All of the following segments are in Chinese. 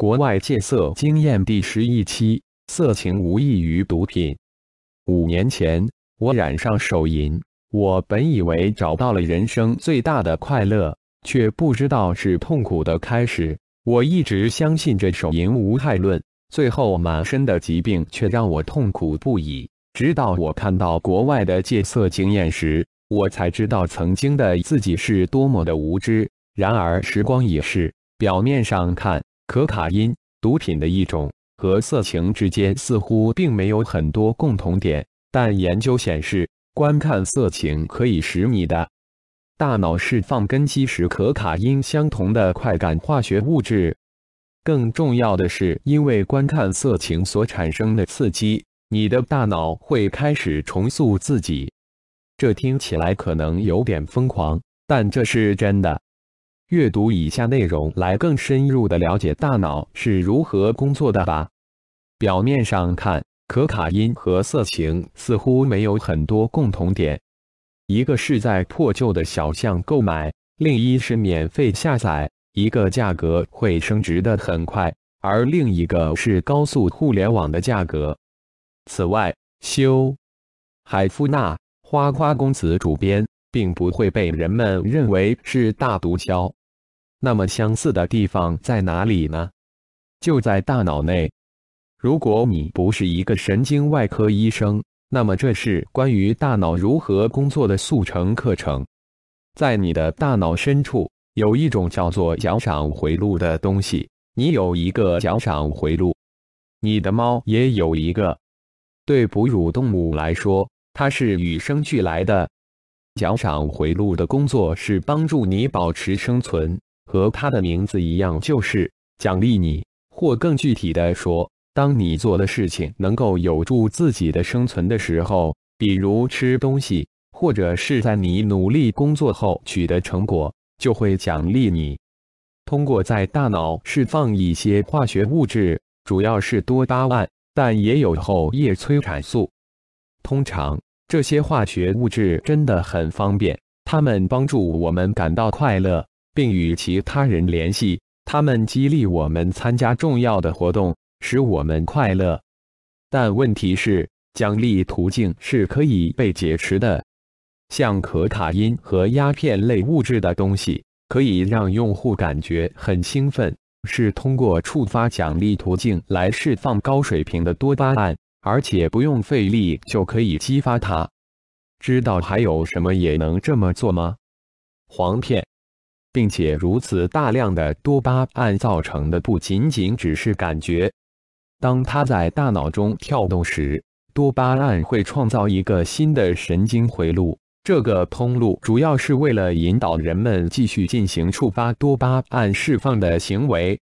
国外戒色经验第十一期：色情无异于毒品。五年前，我染上手淫，我本以为找到了人生最大的快乐，却不知道是痛苦的开始。我一直相信这手淫无害论，最后满身的疾病却让我痛苦不已。直到我看到国外的戒色经验时，我才知道曾经的自己是多么的无知。然而时光已逝，表面上看。可卡因，毒品的一种，和色情之间似乎并没有很多共同点。但研究显示，观看色情可以使你的大脑释放跟吸食可卡因相同的快感化学物质。更重要的是，因为观看色情所产生的刺激，你的大脑会开始重塑自己。这听起来可能有点疯狂，但这是真的。阅读以下内容来更深入的了解大脑是如何工作的吧。表面上看，可卡因和色情似乎没有很多共同点，一个是在破旧的小巷购买，另一是免费下载，一个价格会升值的很快，而另一个是高速互联网的价格。此外，修海夫纳花花公子主编并不会被人们认为是大毒枭。那么相似的地方在哪里呢？就在大脑内。如果你不是一个神经外科医生，那么这是关于大脑如何工作的速成课程。在你的大脑深处有一种叫做奖赏回路的东西。你有一个奖赏回路，你的猫也有一个。对哺乳动物来说，它是与生俱来的。奖赏回路的工作是帮助你保持生存。和他的名字一样，就是奖励你，或更具体的说，当你做的事情能够有助自己的生存的时候，比如吃东西，或者是在你努力工作后取得成果，就会奖励你。通过在大脑释放一些化学物质，主要是多巴胺，但也有后叶催产素。通常这些化学物质真的很方便，它们帮助我们感到快乐。并与其他人联系，他们激励我们参加重要的活动，使我们快乐。但问题是，奖励途径是可以被解释的。像可卡因和鸦片类物质的东西，可以让用户感觉很兴奋，是通过触发奖励途径来释放高水平的多巴胺，而且不用费力就可以激发它。知道还有什么也能这么做吗？黄片。并且如此大量的多巴胺造成的不仅仅只是感觉，当它在大脑中跳动时，多巴胺会创造一个新的神经回路。这个通路主要是为了引导人们继续进行触发多巴胺释放的行为。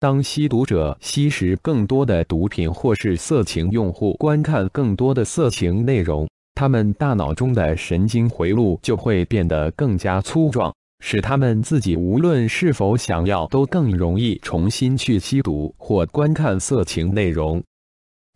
当吸毒者吸食更多的毒品，或是色情用户观看更多的色情内容，他们大脑中的神经回路就会变得更加粗壮。使他们自己无论是否想要，都更容易重新去吸毒或观看色情内容。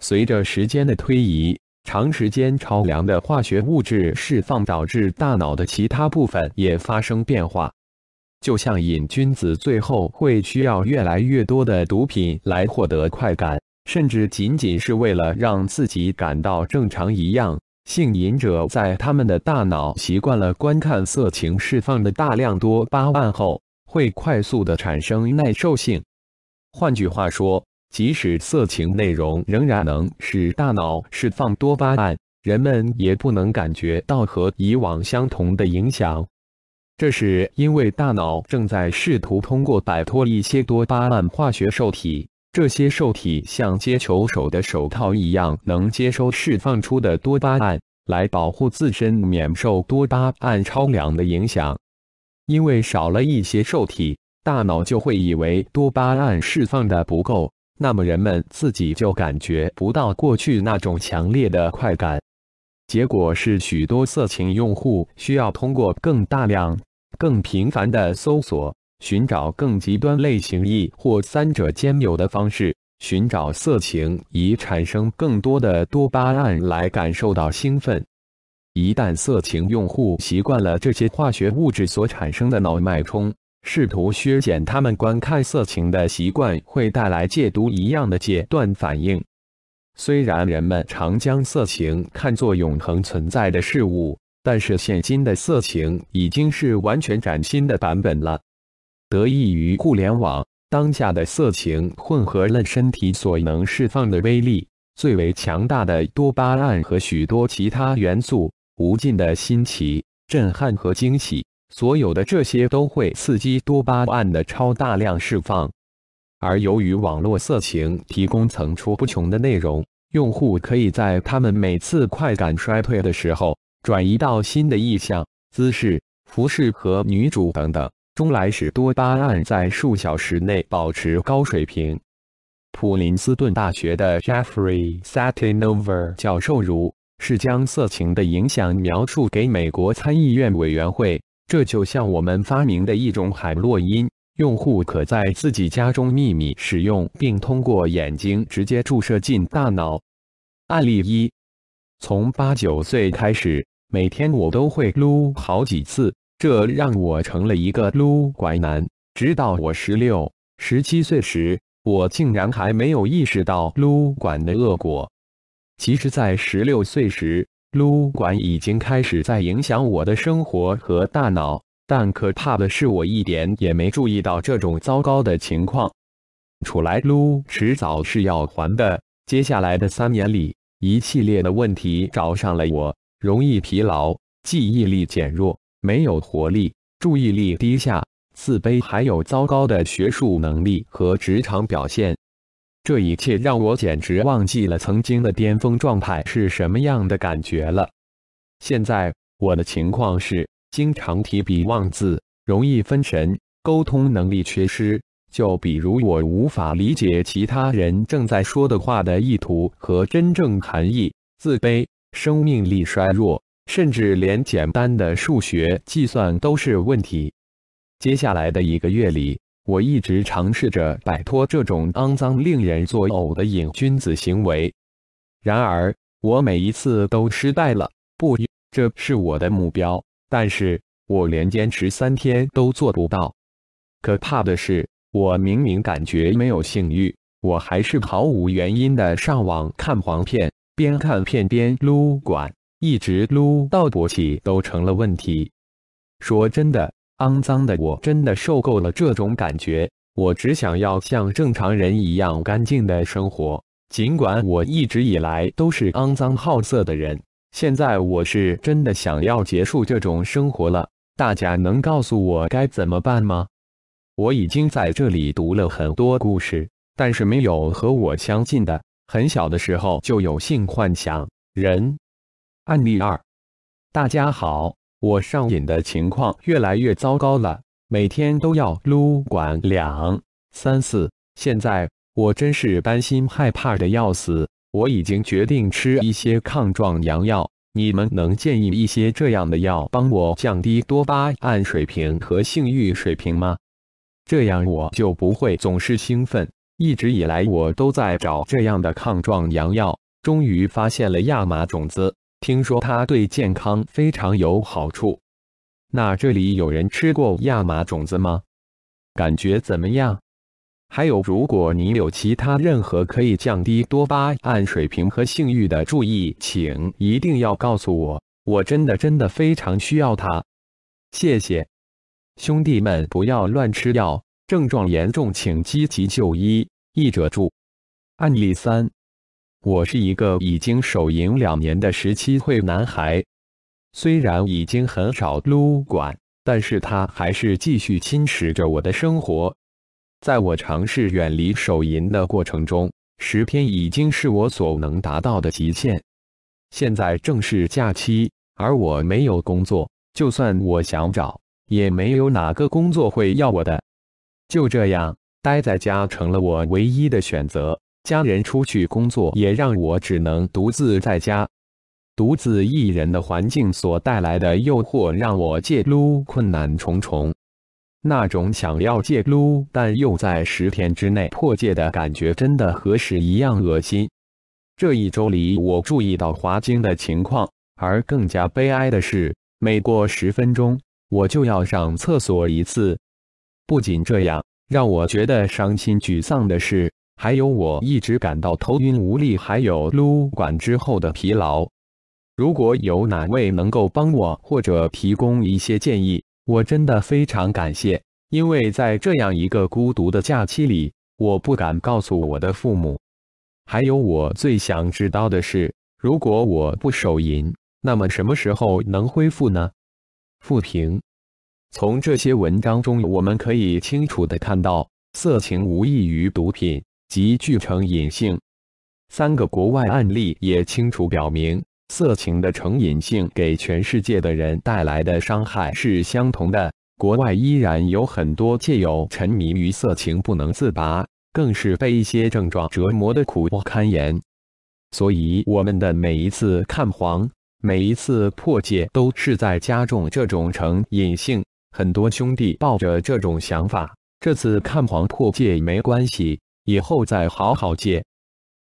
随着时间的推移，长时间超量的化学物质释放导致大脑的其他部分也发生变化，就像瘾君子最后会需要越来越多的毒品来获得快感，甚至仅仅是为了让自己感到正常一样。性瘾者在他们的大脑习惯了观看色情释放的大量多巴胺后，会快速的产生耐受性。换句话说，即使色情内容仍然能使大脑释放多巴胺，人们也不能感觉到和以往相同的影响。这是因为大脑正在试图通过摆脱一些多巴胺化学受体。这些受体像接球手的手套一样，能接收释放出的多巴胺，来保护自身免受多巴胺超量的影响。因为少了一些受体，大脑就会以为多巴胺释放的不够，那么人们自己就感觉不到过去那种强烈的快感。结果是，许多色情用户需要通过更大量、更频繁的搜索。寻找更极端类型，亦或三者兼有的方式，寻找色情，以产生更多的多巴胺来感受到兴奋。一旦色情用户习惯了这些化学物质所产生的脑脉冲，试图削减他们观看色情的习惯，会带来戒毒一样的戒断反应。虽然人们常将色情看作永恒存在的事物，但是现今的色情已经是完全崭新的版本了。得益于互联网，当下的色情混合了身体所能释放的威力、最为强大的多巴胺和许多其他元素，无尽的新奇、震撼和惊喜。所有的这些都会刺激多巴胺的超大量释放。而由于网络色情提供层出不穷的内容，用户可以在他们每次快感衰退的时候，转移到新的意象、姿势、服饰和女主等等中来，使多巴胺在数小时内保持高水平。普林斯顿大学的 Jeffrey Satinover 教授如是将色情的影响描述给美国参议院委员会：“这就像我们发明的一种海洛因。”用户可在自己家中秘密使用，并通过眼睛直接注射进大脑。案例一：从八九岁开始，每天我都会撸好几次，这让我成了一个撸管男。直到我十六、十七岁时，我竟然还没有意识到撸管的恶果。其实，在十六岁时，撸管已经开始在影响我的生活和大脑。但可怕的是，我一点也没注意到这种糟糕的情况。出来撸，迟早是要还的。接下来的三年里，一系列的问题找上了我：容易疲劳、记忆力减弱、没有活力、注意力低下、自卑，还有糟糕的学术能力和职场表现。这一切让我简直忘记了曾经的巅峰状态是什么样的感觉了。现在我的情况是。经常提笔忘字，容易分神，沟通能力缺失。就比如我无法理解其他人正在说的话的意图和真正含义，自卑，生命力衰弱，甚至连简单的数学计算都是问题。接下来的一个月里，我一直尝试着摆脱这种肮脏、令人作呕的瘾君子行为。然而，我每一次都失败了。不，这是我的目标。但是我连坚持三天都做不到。可怕的是，我明明感觉没有性欲，我还是毫无原因的上网看黄片，边看片边撸管，一直撸到勃起都成了问题。说真的，肮脏的我真的受够了这种感觉。我只想要像正常人一样干净的生活，尽管我一直以来都是肮脏好色的人。现在我是真的想要结束这种生活了，大家能告诉我该怎么办吗？我已经在这里读了很多故事，但是没有和我相近的。很小的时候就有性幻想人。案例二，大家好，我上瘾的情况越来越糟糕了，每天都要撸管两三次，现在我真是担心害怕的要死。我已经决定吃一些抗壮阳药，你们能建议一些这样的药帮我降低多巴胺水平和性欲水平吗？这样我就不会总是兴奋。一直以来我都在找这样的抗壮阳药，终于发现了亚麻种子，听说它对健康非常有好处。那这里有人吃过亚麻种子吗？感觉怎么样？还有，如果你有其他任何可以降低多巴胺水平和性欲的注意，请一定要告诉我，我真的真的非常需要它。谢谢，兄弟们，不要乱吃药，症状严重请积极就医。译者注：案例三，我是一个已经手淫两年的十七岁男孩，虽然已经很少撸管，但是他还是继续侵蚀着我的生活。在我尝试远离手淫的过程中，十天已经是我所能达到的极限。现在正是假期，而我没有工作，就算我想找，也没有哪个工作会要我的。就这样，待在家成了我唯一的选择。家人出去工作，也让我只能独自在家。独自一人的环境所带来的诱惑，让我戒撸困难重重。那种想要戒撸，但又在十天之内破戒的感觉，真的和屎一样恶心。这一周里，我注意到华精的情况，而更加悲哀的是，每过十分钟，我就要上厕所一次。不仅这样，让我觉得伤心沮丧的是，还有我一直感到头晕无力，还有撸管之后的疲劳。如果有哪位能够帮我或者提供一些建议，我真的非常感谢。因为在这样一个孤独的假期里，我不敢告诉我的父母。还有，我最想知道的是，如果我不手淫，那么什么时候能恢复呢？复评：从这些文章中，我们可以清楚的看到，色情无异于毒品，即具成瘾性。三个国外案例也清楚表明。色情的成瘾性给全世界的人带来的伤害是相同的。国外依然有很多借由沉迷于色情不能自拔，更是被一些症状折磨的苦不堪言。所以，我们的每一次看黄，每一次破戒，都是在加重这种成瘾性。很多兄弟抱着这种想法，这次看黄破戒没关系，以后再好好戒。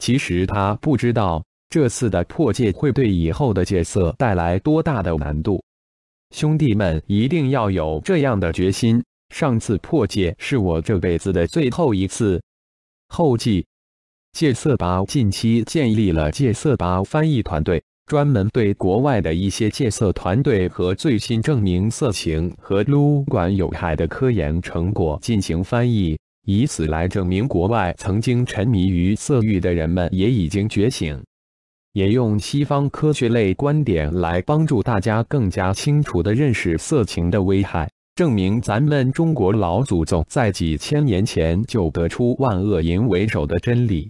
其实他不知道。这次的破戒会对以后的戒色带来多大的难度？兄弟们一定要有这样的决心。上次破戒是我这辈子的最后一次。后记：戒色吧近期建立了戒色吧翻译团队，专门对国外的一些戒色团队和最新证明色情和撸管有害的科研成果进行翻译，以此来证明国外曾经沉迷于色欲的人们也已经觉醒。也用西方科学类观点来帮助大家更加清楚地认识色情的危害，证明咱们中国老祖宗在几千年前就得出万恶淫为首的真理。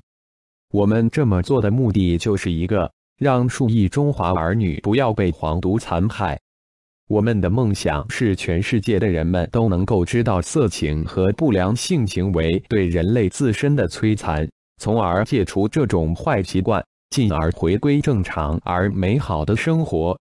我们这么做的目的就是一个，让数亿中华儿女不要被黄毒残害。我们的梦想是全世界的人们都能够知道色情和不良性行为对人类自身的摧残，从而戒除这种坏习惯。进而回归正常而美好的生活。